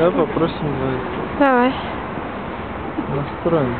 Я попросим за Давай. настроим.